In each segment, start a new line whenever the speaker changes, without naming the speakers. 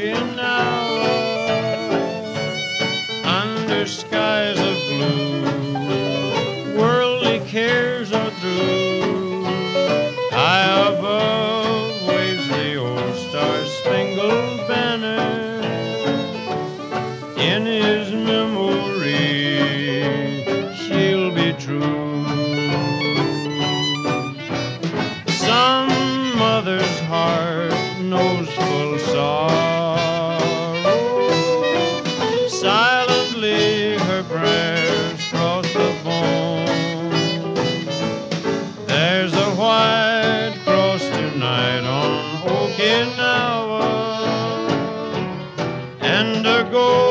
on Okinawa under skies of blue. Worldly cares are through. High above waves the old star spangled banner. In his memory, she'll be true. Some mother's heart knows full sorrow. Okinawa and a gold.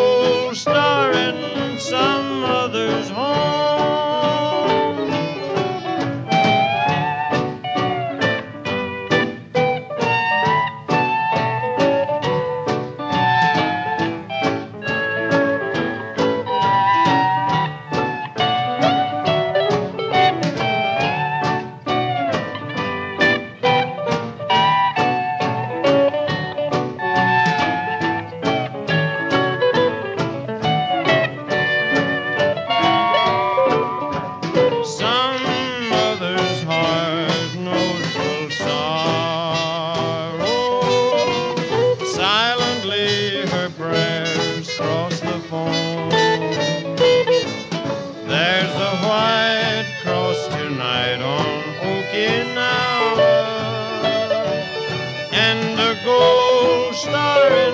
gold star